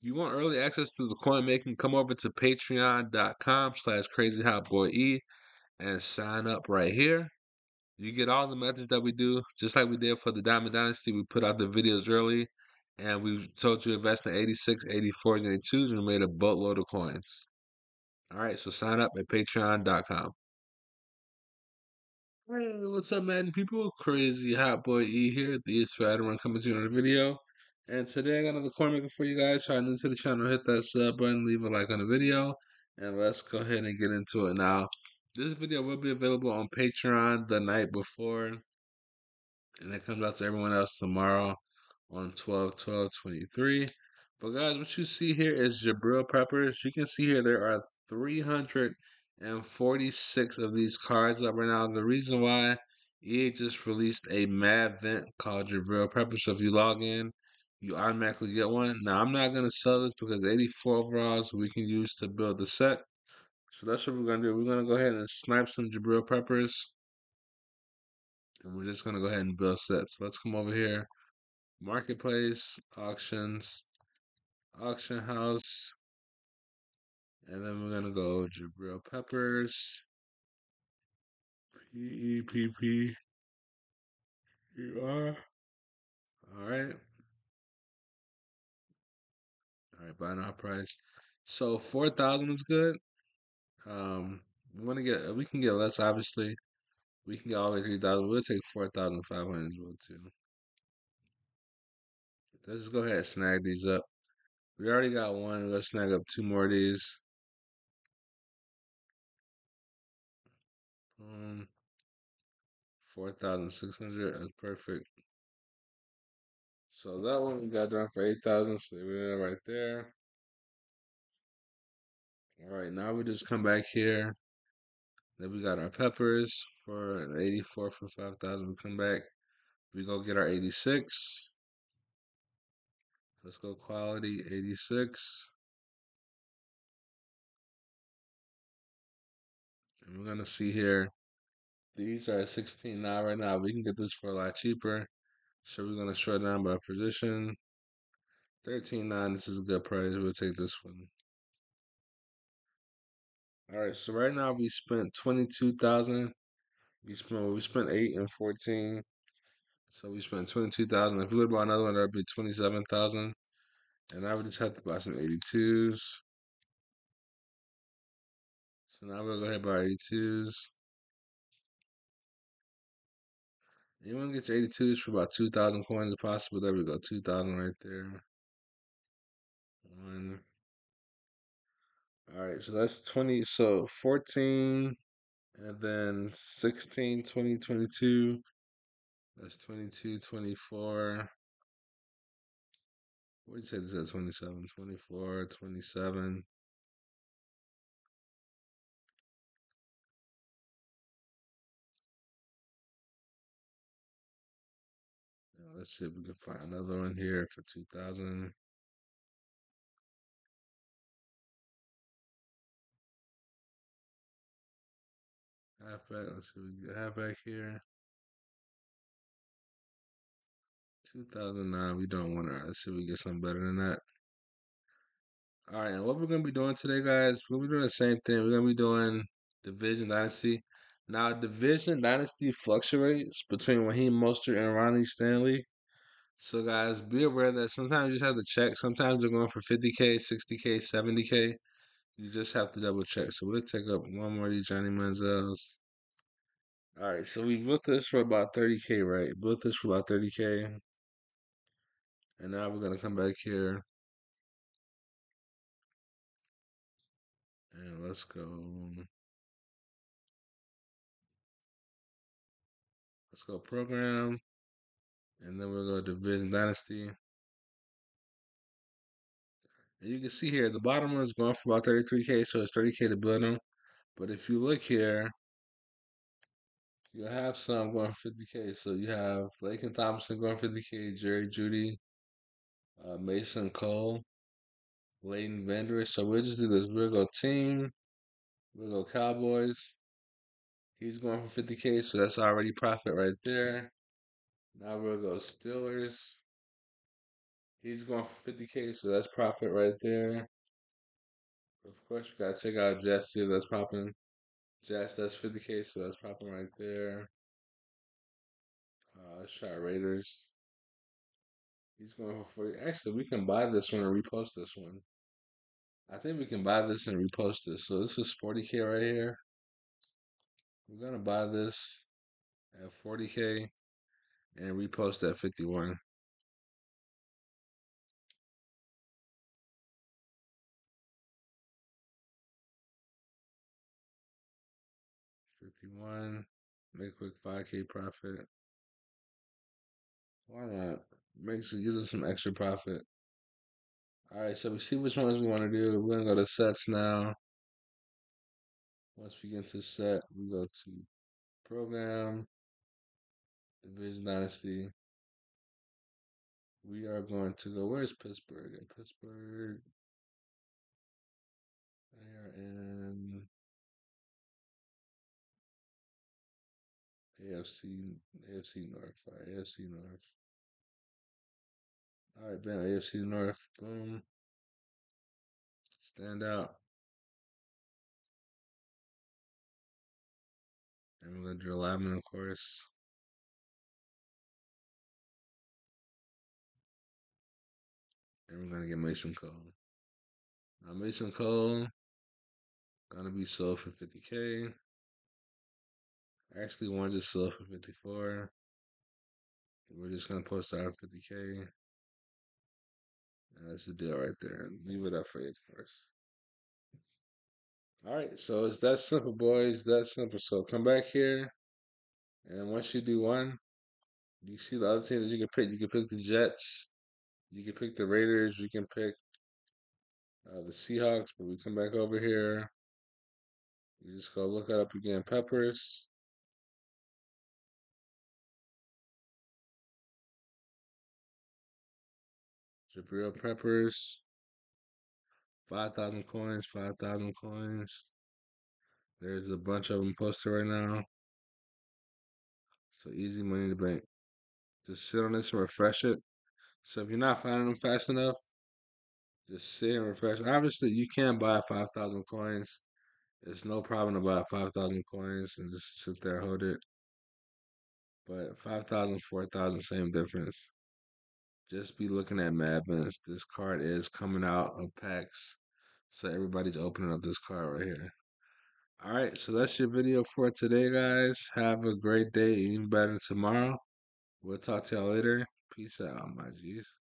If you want early access to the coin making, come over to patreon.com slash crazyhotboye and sign up right here. You get all the methods that we do, just like we did for the Diamond Dynasty. We put out the videos early, and we told you to invest in 86, 84s, and 82s, and we made a boatload of coins. All right, so sign up at patreon.com. Hey, what's up, man? People, crazy hot boy E here, the East Run coming to you on a video. And today I got another coin maker for you guys. Try new to the channel, hit that sub button, leave a like on the video, and let's go ahead and get into it now. This video will be available on Patreon the night before, and it comes out to everyone else tomorrow on 12 12 23. But guys, what you see here is Jabril Peppers. You can see here there are 346 of these cards up right now. The reason why EA just released a mad vent called Jabril Peppers. So if you log in, you automatically get one. Now I'm not gonna sell this because 84 overalls we can use to build the set. So that's what we're gonna do. We're gonna go ahead and snipe some Jabril peppers. And we're just gonna go ahead and build sets. Let's come over here. Marketplace, auctions, auction house. And then we're gonna go Jabril peppers. P E P P E R. Alright. Alright, buy now price. So four thousand is good. Um, we want to get we can get less obviously. We can get all the way three thousand. We'll take four thousand five hundred as well too. Let's go ahead and snag these up. We already got one. Let's snag up two more of these. Um, four thousand six hundred. That's perfect. So that one we got done for eight thousand. So we're right there. All right, now we just come back here. Then we got our peppers for an 84 for 5,000. We come back. We go get our 86. Let's go quality 86. And we're going to see here. These are 16 now right now. We can get this for a lot cheaper. So we're going to short down by position. 13.9, this is a good price. We'll take this one. All right, so right now we spent 22,000. We spent we spent 8 and 14. So we spent 22,000. If we would buy another one, that would be 27,000. And I would just have to buy some 82s. So now we'll go ahead and buy 82s. You want to get your eighty twos for about two thousand coins if possible. There we go, two thousand right there. One. All right, so that's 20. So 14, and then 16, 20, 22. That's 22, 24. What did you say this is 27, 24, 27. Let's see if we can find another one here for 2000. Halfback, let's see, if we get halfback here. 2009, we don't want to. Let's see if we get something better than that. All right, and what we're going to be doing today, guys, we're going to be doing the same thing. We're going to be doing Division Dynasty. Now, Division Dynasty fluctuates between Raheem Mostert and Ronnie Stanley. So, guys, be aware that sometimes you just have to check. Sometimes they're going for 50K, 60K, 70K. You just have to double check. So, we'll take up one more of these Johnny Manziel's. All right, so we built this for about 30K, right? Built this for about 30K. And now we're going to come back here. And let's go. Let's go program. And then we'll go Division Dynasty. And you can see here, the bottom one is going for about 33K, so it's 30K to build them. But if you look here, you have some going for 50K. So you have Lake and Thompson going 50K, Jerry Jeudy, uh, Mason Cole, Leighton Vander. So we'll just do this. We'll go team. We'll go Cowboys. He's going for 50K, so that's already profit right there. Now we'll go Steelers. He's going for 50k, so that's profit right there. Of course, we gotta check out Jets, see if that's popping. Jets, that's 50k, so that's popping right there. Uh, try Raiders. He's going for 40. Actually, we can buy this one and repost this one. I think we can buy this and repost this. So this is 40k right here. We're gonna buy this at 40k and repost at 51. 51. Make a quick 5K profit. Why not? Makes it gives us some extra profit. Alright, so we see which ones we want to do. We're gonna go to sets now. Once we get to set, we go to program, division dynasty. We are going to go, where's Pittsburgh? In Pittsburgh. They are in AFC, AFC North. Right, AFC North. All right, bam, AFC North. Boom. Stand out. And we're gonna drill admin, of course. And we're gonna get Mason Cole. Now Mason Cole gonna be sold for 50k. Actually, wanted to sold for 54. We're just gonna post our 50k. And that's the deal right there. Leave it up for you first. All right, so it's that simple, boys. That simple. So come back here, and once you do one, you see the other teams that you can pick. You can pick the Jets. You can pick the Raiders. You can pick uh, the Seahawks. But we come back over here. You just go look it up again. Peppers. Jabril Peppers. 5,000 coins, 5,000 coins. There's a bunch of them posted right now. So easy money to bank. Just sit on this and refresh it. So if you're not finding them fast enough, just sit and refresh. Obviously, you can buy 5,000 coins. It's no problem to buy 5,000 coins and just sit there hold it. But 5,000, 4,000, same difference. Just be looking at Madness. This card is coming out of packs. So everybody's opening up this card right here. All right, so that's your video for today, guys. Have a great day, even better tomorrow. We'll talk to y'all later. Peace out, my G's.